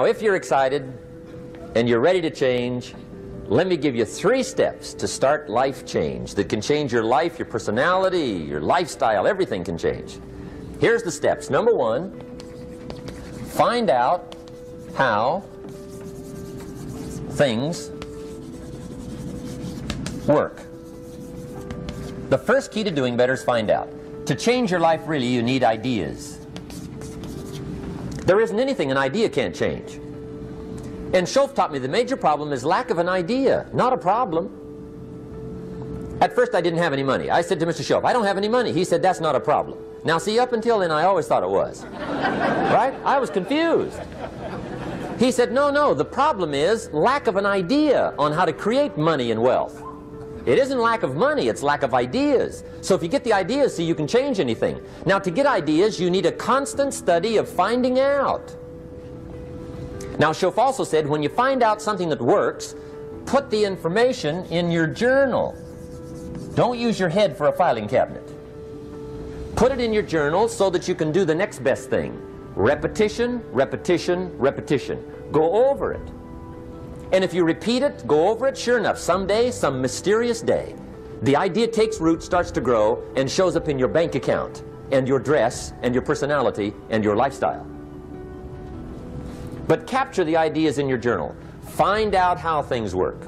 Now, if you're excited and you're ready to change, let me give you three steps to start life change that can change your life, your personality, your lifestyle, everything can change. Here's the steps. Number one, find out how things work. The first key to doing better is find out. To change your life, really, you need ideas. There isn't anything an idea can't change. And Shoaff taught me the major problem is lack of an idea, not a problem. At first, I didn't have any money. I said to Mr. Shoaff, I don't have any money. He said, that's not a problem. Now, see, up until then, I always thought it was. right? I was confused. He said, no, no, the problem is lack of an idea on how to create money and wealth. It isn't lack of money, it's lack of ideas. So if you get the ideas, see, you can change anything. Now, to get ideas, you need a constant study of finding out. Now, Shoaff also said, when you find out something that works, put the information in your journal. Don't use your head for a filing cabinet. Put it in your journal so that you can do the next best thing. Repetition, repetition, repetition. Go over it. And if you repeat it, go over it, sure enough, someday, some mysterious day, the idea takes root, starts to grow, and shows up in your bank account, and your dress, and your personality, and your lifestyle. But capture the ideas in your journal. Find out how things work.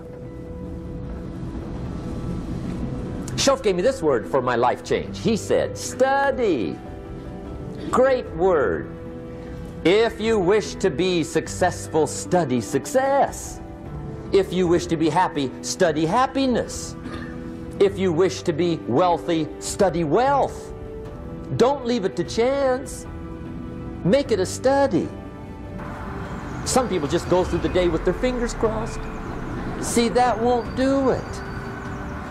Shoaff gave me this word for my life change. He said, study. Great word. If you wish to be successful, study success. If you wish to be happy, study happiness. If you wish to be wealthy, study wealth. Don't leave it to chance. Make it a study. Some people just go through the day with their fingers crossed. See, that won't do it.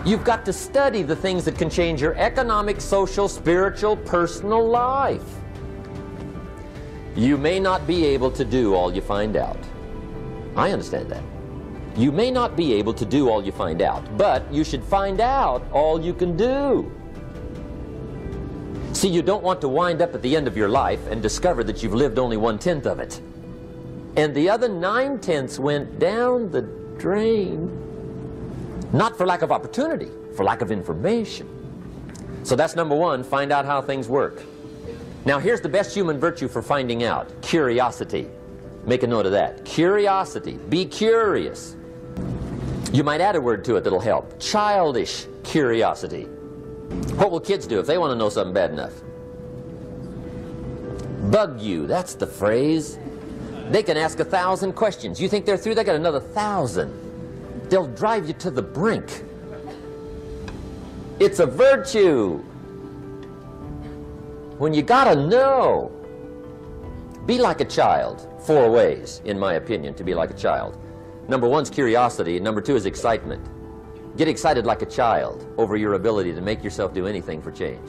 You've got to study the things that can change your economic, social, spiritual, personal life. You may not be able to do all you find out. I understand that. You may not be able to do all you find out, but you should find out all you can do. See, you don't want to wind up at the end of your life and discover that you've lived only one-tenth of it. And the other nine-tenths went down the drain. Not for lack of opportunity, for lack of information. So that's number one, find out how things work. Now here's the best human virtue for finding out, curiosity. Make a note of that. Curiosity. Be curious. You might add a word to it that'll help. Childish curiosity. What will kids do if they want to know something bad enough? Bug you, that's the phrase. They can ask a thousand questions. You think they're through? They got another thousand. They'll drive you to the brink. It's a virtue. When you gotta know, be like a child. Four ways, in my opinion, to be like a child. Number one is curiosity, and number two is excitement. Get excited like a child over your ability to make yourself do anything for change.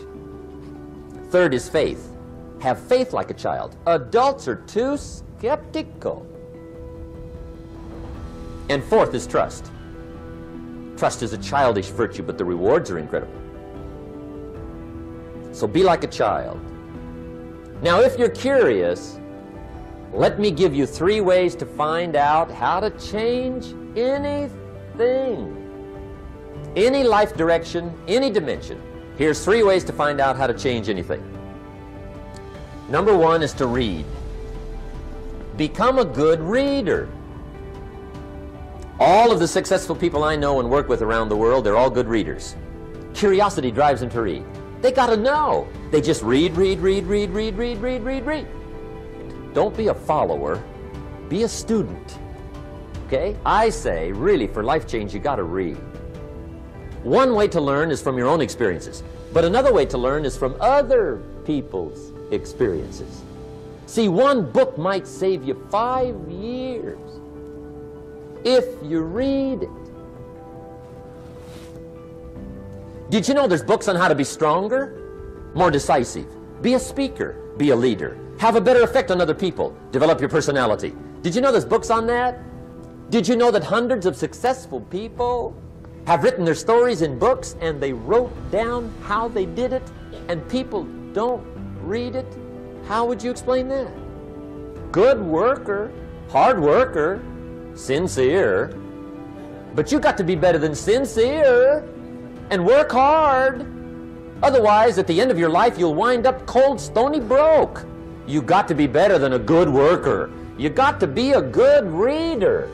Third is faith. Have faith like a child. Adults are too skeptical. And fourth is trust. Trust is a childish virtue, but the rewards are incredible. So be like a child. Now, if you're curious, let me give you three ways to find out how to change anything. Any life direction, any dimension. Here's three ways to find out how to change anything. Number one is to read. Become a good reader. All of the successful people I know and work with around the world, they're all good readers. Curiosity drives them to read. They got to know. They just read, read, read, read, read, read, read, read, read. Don't be a follower, be a student. Okay? I say, really, for life change, you got to read. One way to learn is from your own experiences, but another way to learn is from other people's experiences. See, one book might save you five years if you read it. Did you know there's books on how to be stronger, more decisive? Be a speaker, be a leader. Have a better effect on other people. Develop your personality. Did you know there's books on that? Did you know that hundreds of successful people have written their stories in books and they wrote down how they did it and people don't read it? How would you explain that? Good worker, hard worker, sincere. But you got to be better than sincere and work hard. Otherwise, at the end of your life, you'll wind up cold, stony broke. You got to be better than a good worker. You got to be a good reader.